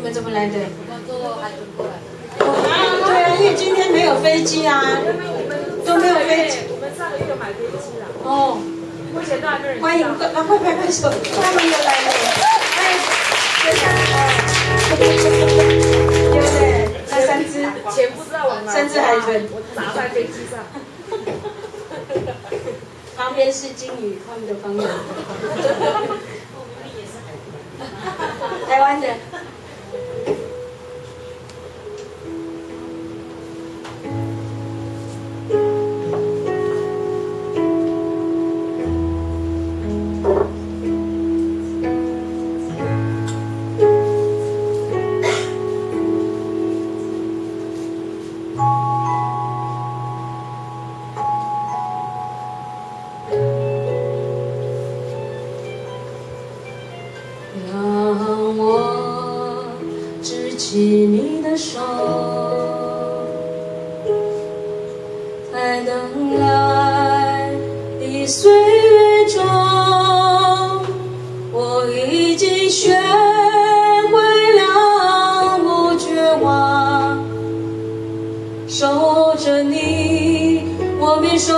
你们怎么来的？我们坐海豚过来。对啊，因为今天没有飞机啊，都没有飞机。我们上个月有买飞机了，哦，目前都还没有人欢迎，上快快拍拍手，欢迎又来了。哎，等一下，对不对？那三只，钱不知道往哪三只海豚我砸在飞机上。旁边是金鱼，他们的朋友。台湾的。让我起你的手，在等来的岁月中，我已经学会了不绝望，守着你，我便守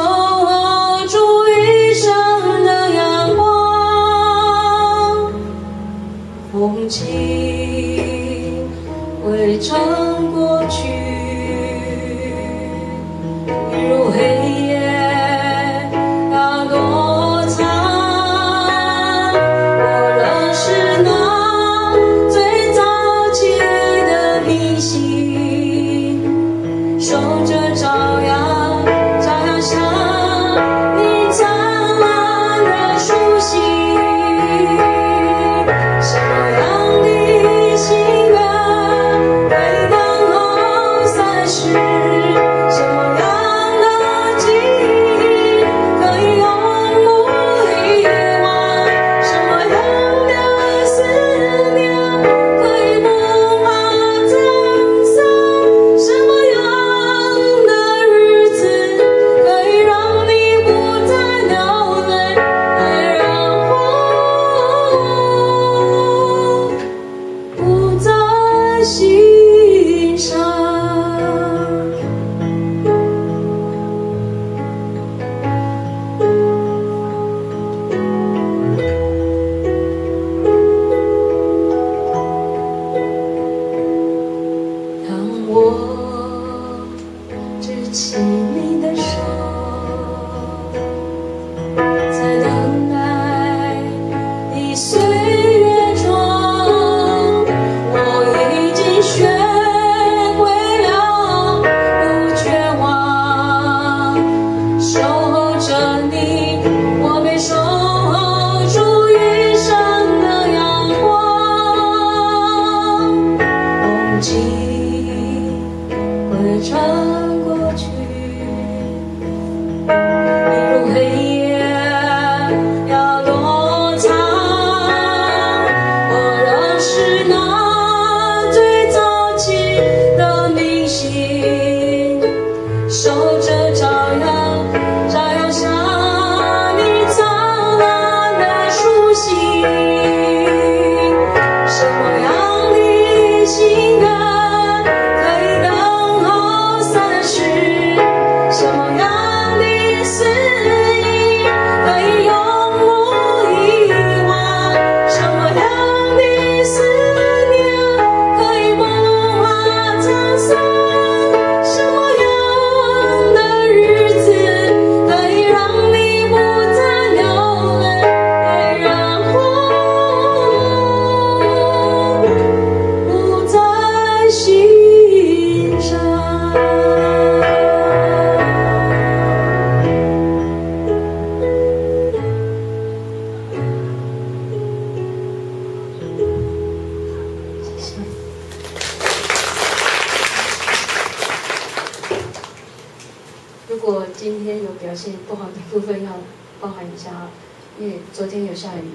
今天有表现不好的部分，要包含一下啊，因为昨天有下雨，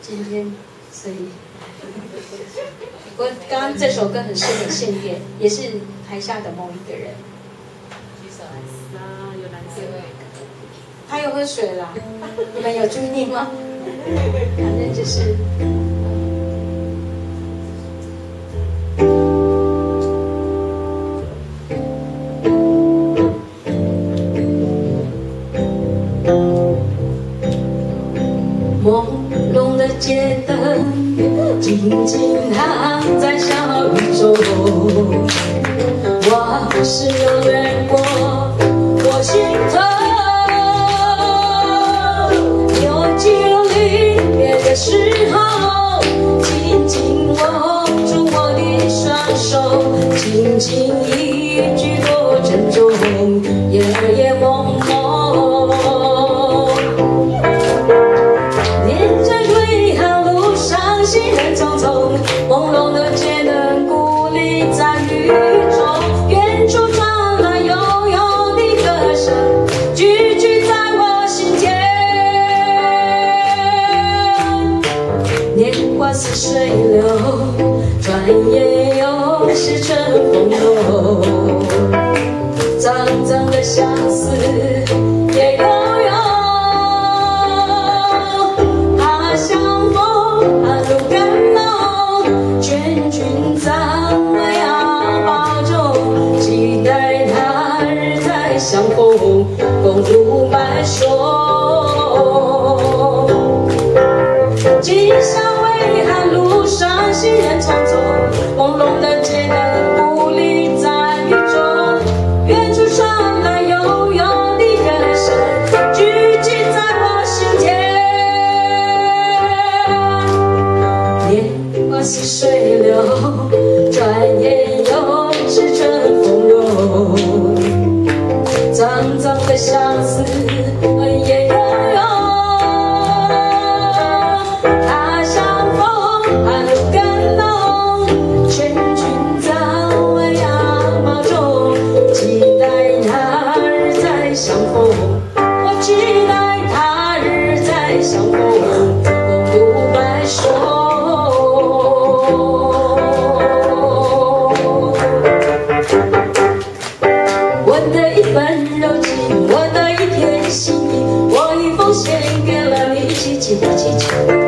今天所以，我刚刚这首歌很适合献给，也是台下的某一个人，举手。啊，有蓝色这。位。他有喝水啦，你们有注意吗？反正就是，街灯静静躺在小雨中。往事又掠过我心头，有几轮离别的时候，紧紧握住我的双手，轻轻的相思也悠悠，怕相逢怕路更浓，劝君暂为要保重，期待他日再相逢，共度白首。今宵微寒路上行人匆匆，朦胧的细水流，转眼献给了你，祈祈不祈求。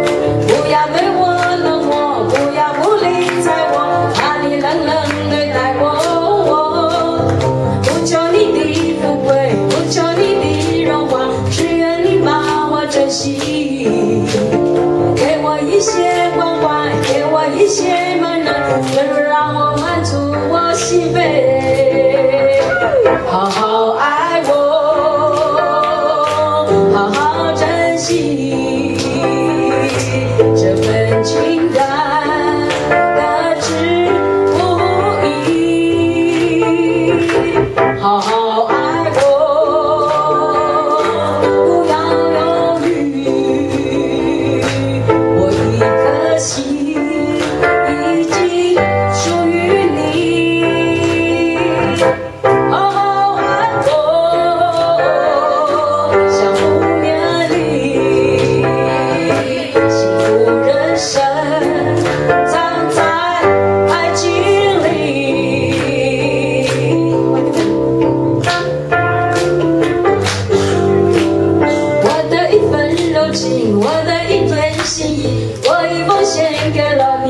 我的一份心意，我已奉献给了你。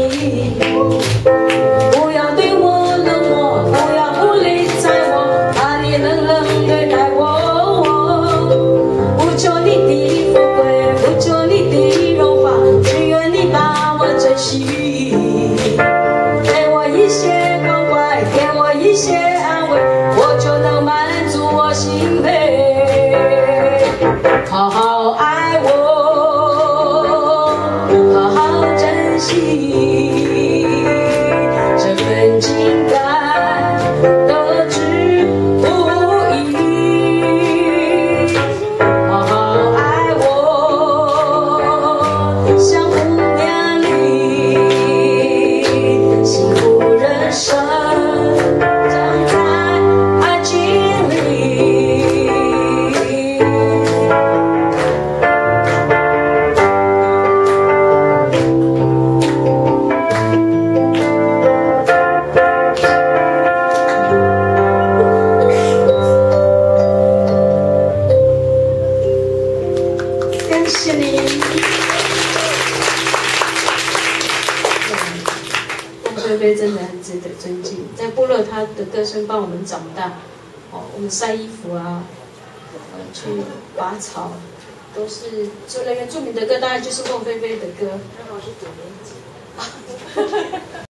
不要对我冷漠，不要不理睬我，怕你冷冷对待我。不求你的富贵，不求你的荣华，只愿你把我珍惜。真的很值得尊敬，在部落他的歌声帮我们长大，哦，我们晒衣服啊，呃，去拔草，都是就那个著名的歌，当然就是孟飞飞的歌。那我是九年级。